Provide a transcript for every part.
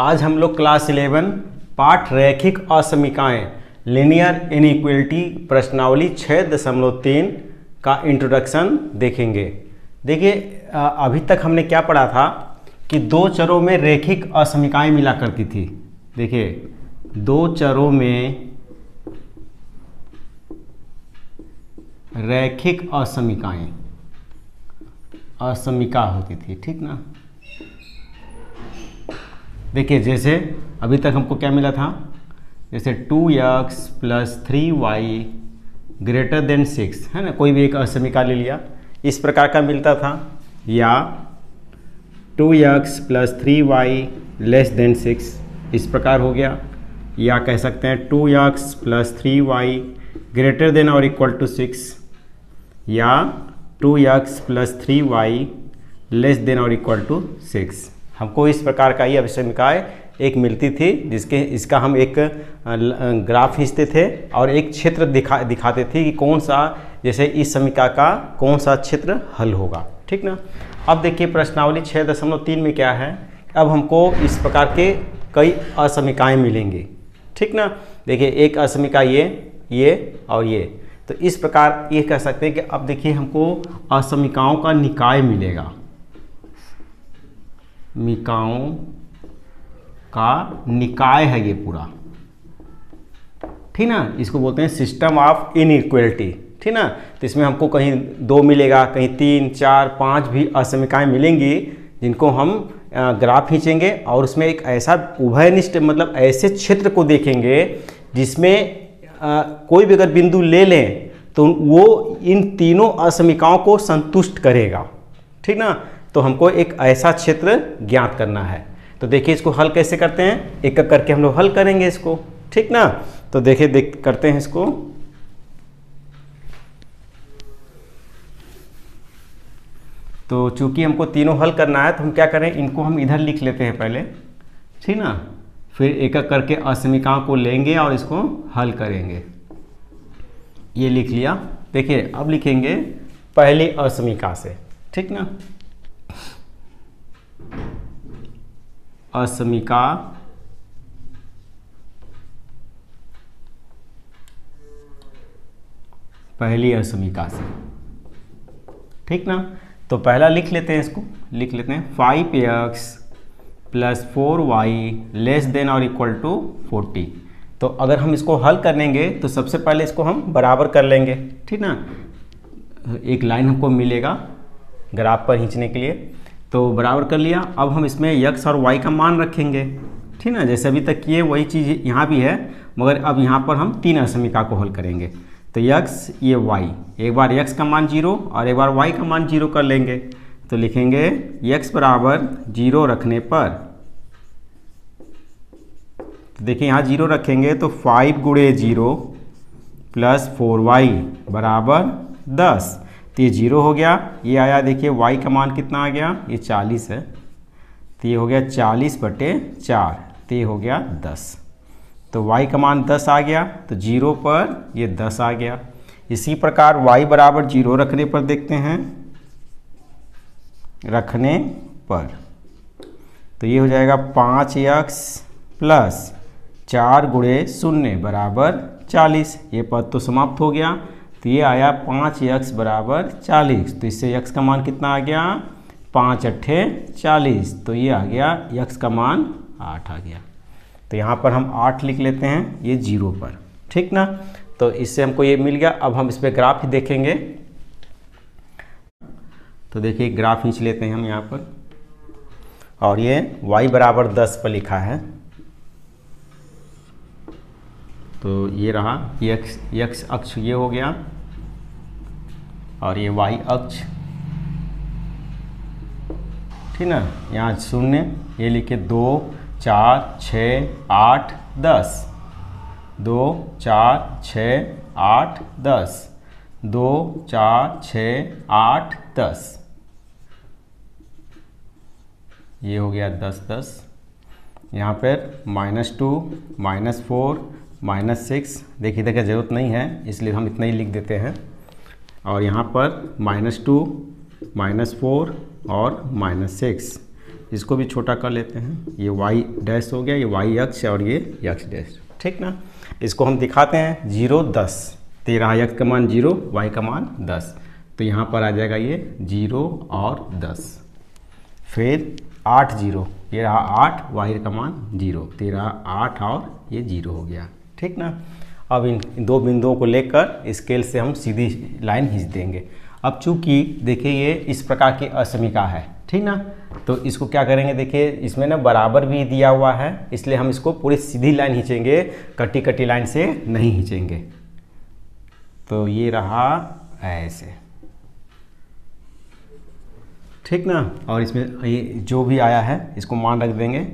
आज हम लोग क्लास इलेवन, पाठ रैखिक असमिकाएँ लिनियर इनइक्वलिटी प्रश्नावली छः दशमलव तीन का इंट्रोडक्शन देखेंगे। देखिए अभी तक हमने क्या पढ़ा था कि दो चरों में रैखिक असमिकाएँ मिला करती थी। देखिए, दो चरों में रैखिक असमिकाएँ। असमिका होती थी, ठीक ना? देखिए, जैसे अभी तक हमको क्या मिला था? जैसे two x plus three y greater than six, है ना? कोई भी एक असमिका ले लिया। इस प्रकार का मिलता था। या two x plus three y less than six, इस प्रकार हो गया। या कह सकते हैं two x plus three y greater than और इक्वल टू सिक्स। या two x plus three y less than और इक्वल टू सिक्स। हमको इस प्रकार का ही अभिसमिकाएँ एक मिलती थी, जिसके, इसका हम एक ग्राफ खींचते थे और एक क्षेत्र दिखा, दिखाते थे कि कौन सा, जैसे इस समीका का कौन सा क्षेत्र हल होगा। ठीक ना? अब देखिए प्रश्नावली छः दशमलव तीन में क्या है? अब हमको इस प्रकार के कई असमिकाएँ मिलेंगी। ठीक ना? देखिए एक असमिका ये ये और ये। तो इस प्रकार ये कह सकते हैं कि अब देखिए हमको असमिकाओं का निकाय मिलेगा। मिकाओं का निकाय है ये पूरा। ठीक ना? इसको बोलते हैं सिस्टम ऑफ़ इनइक्वलिटी ठीक ना? तो इसमें हमको कहीं दो मिलेगा, कहीं तीन, चार, पाँच भी असमिकाएँ मिलेंगी, जिनको हम ग्राफ खींचेंगे और उसमें एक ऐसा उभयनिष्ठ मतलब ऐसे क्षेत्र को देखेंगे, जिसमें कोई भी अगर बिंदु ले लें तो वो इन तीनों असमिकाओं को संतुष्ट करेगा। ठीक ना? तो हमको एक ऐसा क्षेत्र ज्ञात करना है। तो देखिए इसको हल कैसे करते हैं? एक एक करके हम लोग हल करेंगे इसको। ठीक ना? तो देखिए, देख, करते हैं इसको। तो चूँकि हमको तीनों हल करना है तो हम क्या करें? इनको हम इधर लिख लेते हैं पहले। ठीक ना? फिर एक एक करके असमिकाओं को लेंगे और इसको हल करेंगे। ये लिख लिया। देखिए, अब लिखेंगे पहली असमिका से। ठीक ना? असमिका पहली असमिका से। ठीक ना? तो पहला लिख लेते हैं इसको। लिख लेते हैं five x plus four y less than और इक्वल टू फोर्टी तो अगर हम इसको हल करेंगे तो सबसे पहले इसको हम बराबर कर लेंगे, ठीक ना? एक लाइन हमको मिलेगा ग्राफ पर खींचने के लिए। तो बराबर कर लिया। अब हम इसमें यक्स और वाई का मान रखेंगे, ठीक ना? जैसे अभी तक किए वही चीज़ यहाँ भी है, मगर अब यहाँ पर हम तीन असमिका को हल करेंगे। तो यक्स ये वाई एक बार यक्स का मान ज़ीरो और एक बार वाई का मान ज़ीरो कर लेंगे। तो लिखेंगे यक्स बराबर ज़ीरो रखने पर। तो देखिए, यहाँ ज़ीरो रखेंगे तो फाइव गुड़े ज़ीरो प्लस फोर वाई बराबर दस। तो ये ज़ीरो हो गया। ये आया, देखिए वाई का मान कितना आ गया? ये चालीस है। तो ये हो गया चालीस बटे चार। तो ये हो गया दस। तो y का मान 10 आ गया। तो ज़ीरो पर ये 10 आ गया। इसी प्रकार y बराबर ज़ीरो रखने पर देखते हैं। रखने पर। तो ये हो जाएगा पाँच यक्स प्लस चार गुड़े शून्य बराबर चालीस। ये पद तो समाप्त हो गया। तो ये आया पाँच यक्स बराबर चालीस। तो इससे यक्स का मान कितना आ गया? पाँच अट्ठे चालीस। तो ये आ गया, यक्स का मान आठ आ गया। तो यहाँ पर हम आठ लिख लेते हैं, ये ज़ीरो पर। ठीक ना? तो इससे हमको ये मिल गया। अब हम इस पर ग्राफ ही देखेंगे। तो देखिए ग्राफ खींच लेते हैं हम यहाँ पर। और ये y बराबर दस पर लिखा है। तो ये रहा यक्स अक्ष ये हो गया। और ये y अक्ष। ठीक ना? यहाँ शून्य, ये लिखे दो, चार छ आठ, दस। दो, चार छ आठ, दस। दो, चार छ आठ, दस। ये हो गया दस दस। यहाँ पर minus two, minus four, minus six. देखिए देखिए ज़रूरत नहीं है, इसलिए हम इतना ही लिख देते हैं। और यहाँ पर माइनस टू, माइनस फोर और माइनस सिक्स। इसको भी छोटा कर लेते हैं। ये वाई डैश हो गया, ये वाई अक्ष और ये यक्ष डैश ठीक ना? इसको हम दिखाते हैं, ज़ीरो, दस। तेरह यक्ष का मान ज़ीरो, वाई का मान दस। तो यहाँ पर आ जाएगा ये ज़ीरो और दस। फिर आठ ज़ीरो, ये रहा आठ वाई का मान ज़ीरो। तेरह, आठ और ये ज़ीरो हो गया। ठीक ना? अब इन दो बिंदुओं को लेकर स्केल से हम सीधी लाइन खींच देंगे। अब चूँकि देखिए ये इस प्रकार की असमिका है, ठीक ना? तो इसको क्या करेंगे देखिए, इसमें ना बराबर भी दिया हुआ है, इसलिए हम इसको पूरी सीधी लाइन खींचेंगे कटी कटी लाइन से नहीं खींचेंगे। तो ये रहा ऐसे। ठीक ना? और इसमें ये जो भी आया है, इसको मान रख देंगे।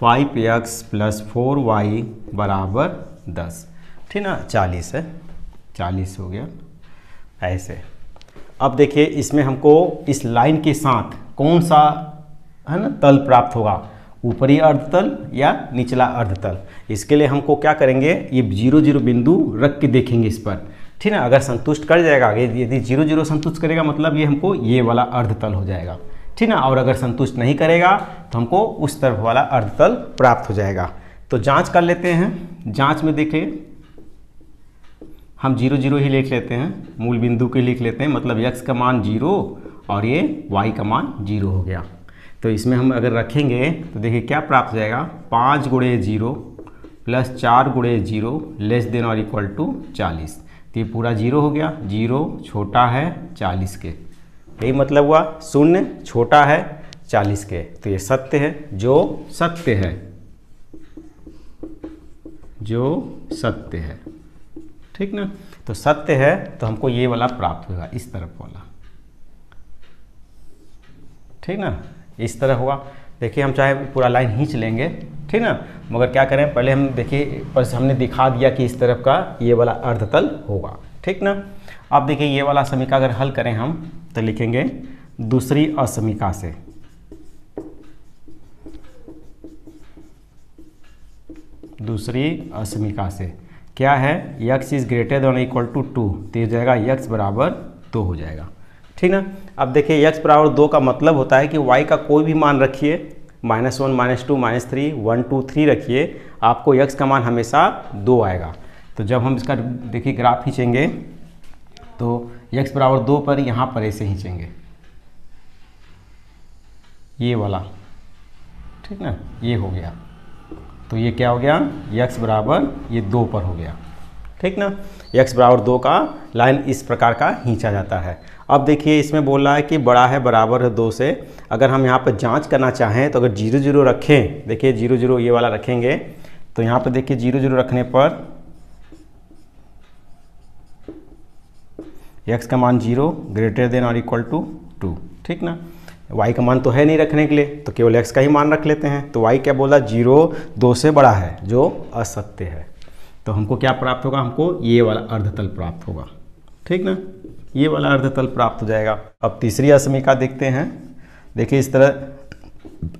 Five x plus four y बराबर दस। ठीक ना? चालीस है। चालीस हो गया। ऐसे। अब देखिए, इसमें हमको इस लाइन के साथ कौन सा, है ना, तल प्राप्त होगा? ऊपरी अर्धतल या निचला अर्धतल? इसके लिए हमको क्या करेंगे? ये ज़ीरो ज़ीरो बिंदु रख के देखेंगे इस पर। ठीक है अगर संतुष्ट कर जाएगा यदि ज़ीरो ज़ीरो संतुष्ट करेगा मतलब ये हमको ये वाला अर्धतल हो जाएगा। ठीक ना? और अगर संतुष्ट नहीं करेगा तो हमको उस तरफ़ वाला अर्धतल प्राप्त हो जाएगा। तो जाँच कर लेते हैं। जाँच में देखिए, हम ज़ीरो ज़ीरो ही लिख लेते हैं। मूल बिंदु के लिख लेते हैं। मतलब यक्स का मान ज़ीरो और ये वाई का मान ज़ीरो हो गया। तो इसमें हम अगर रखेंगे तो देखिए क्या प्राप्त हो जाएगा? पाँच गुड़े ज़ीरो प्लस चार गुड़े ज़ीरो, लेस देन और इक्वल टू चालीस। तो ये पूरा ज़ीरो हो गया। ज़ीरो छोटा है चालीस के। यही मतलब हुआ शून्य छोटा है चालीस के। तो ये सत्य है, जो सत्य है। जो सत्य है। ठीक ना? तो सत्य है तो हमको ये वाला प्राप्त होगा, इस तरफ़ वाला। ठीक ना? इस तरह हुआ देखिए, हम चाहे पूरा लाइन खींच लेंगे। ठीक ना? मगर क्या करें? पहले हम देखिए बस हमने दिखा दिया कि इस तरफ़ का ये वाला अर्धतल होगा। ठीक ना? अब देखिए, ये वाला समीका अगर हल करें हम तो लिखेंगे दूसरी असमिका से। दूसरी असमिका से। क्या है? X is greater than equal to two तो जाएगा यक्स बराबर दो हो जाएगा। ठीक ना? अब देखिए यक्स बराबर दो का मतलब होता है कि वाई का कोई भी मान रखिए minus one, minus two, minus three, one, two, three रखिए, आपको यक्स का मान हमेशा दो आएगा। तो जब हम इसका देखिए ग्राफ खींचेंगे तो यक्स बराबर दो पर यहाँ पर ऐसे खींचेंगे। ये वाला, ठीक ना? ये हो गया। तो ये क्या हो गया? यक्स बराबर ये दो पर हो गया। ठीक ना? यक्स बराबर दो का लाइन इस प्रकार का खींचा जाता है। अब देखिए, इसमें बोल रहा है कि बड़ा है बराबर है दो से। अगर हम यहाँ पर जाँच करना चाहें तो अगर ज़ीरो ज़ीरो रखें, देखिए ज़ीरो ज़ीरो ये वाला रखेंगे तो यहाँ पर देखिए ज़ीरो ज़ीरो रखने पर एक्स का मान ज़ीरो ग्रेटर देन और इक्वल टू टू ठीक ना? वाई का मान तो है नहीं रखने के लिए तो केवल एक्स का ही मान रख लेते हैं। तो वाई क्या बोला ज़ीरो, दो से बड़ा है, जो असत्य है। तो हमको क्या प्राप्त होगा? हमको ये वाला अर्धतल प्राप्त होगा। ठीक ना? ये वाला अर्धतल प्राप्त हो जाएगा। अब तीसरी असमिका देखते हैं। देखिए, इस तरह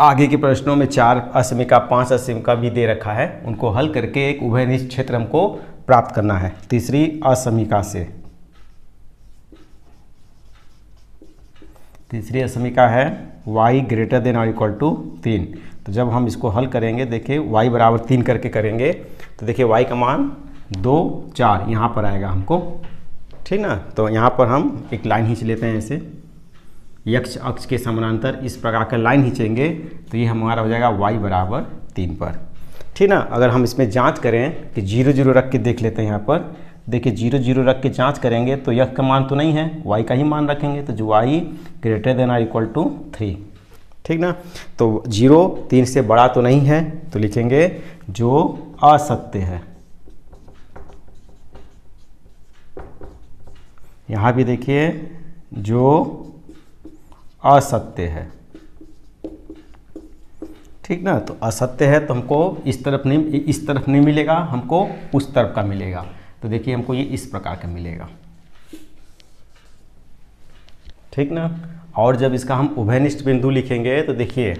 आगे के प्रश्नों में चार असमिका, पाँच असमिका भी दे रखा है। उनको हल करके एक उभयनिष्ठ क्षेत्र हमको प्राप्त करना है। तीसरी असमिका से। तीसरी असमिका है y ग्रेटर देन और इक्वल टू तीन। तो जब हम इसको हल करेंगे, देखिए, y बराबर तीन करके करेंगे। तो देखिए y का मान दो, चार, यहाँ पर आएगा हमको। ठीक ना? तो यहाँ पर हम एक लाइन खींच लेते हैं ऐसे यक्ष अक्ष के समानांतर इस प्रकार का लाइन खींचेंगे तो ये हमारा हो जाएगा y बराबर तीन पर। ठीक ना? अगर हम इसमें जाँच करें कि ज़ीरो ज़ीरो रख के देख लेते हैं यहाँ पर। देखिए, ज़ीरो ज़ीरो रख के जाँच करेंगे तो यक्ष का मान तो नहीं है, y का ही मान रखेंगे तो जो y greater than or equal to three ठीक ना? तो ज़ीरो तीन से बड़ा तो नहीं है तो लिखेंगे जो असत्य है। यहाँ भी देखिए, जो असत्य है। ठीक ना? तो असत्य है तो हमको इस तरफ़ नहीं, इस तरफ़ नहीं मिलेगा, हमको उस तरफ़ का मिलेगा। तो देखिए, हमको ये इस प्रकार का मिलेगा। ठीक ना? और जब इसका हम उभयनिष्ठ बिंदु लिखेंगे तो देखिए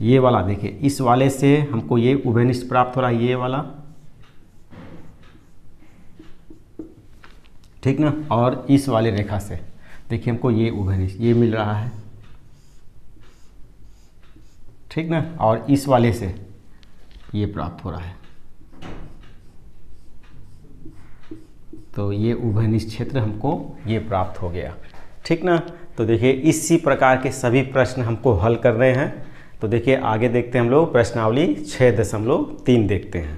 ये वाला देखिए, इस वाले से हमको ये उभयनिष्ठ प्राप्त हो रहा है, ये वाला। ठीक ना? और इस वाले रेखा से, देखिए हमको ये उभयनिष्ठ, ये मिल रहा है। ठीक ना? और इस वाले से ये प्राप्त हो रहा है। तो ये उभयनिष्ठ क्षेत्र हमको ये प्राप्त हो गया। ठीक ना? तो देखिए, इसी प्रकार के सभी प्रश्न हमको हल कर रहे हैं। तो देखिए आगे देखते हैं हम लोग प्रश्नावली छः दशमलव तीन देखते हैं।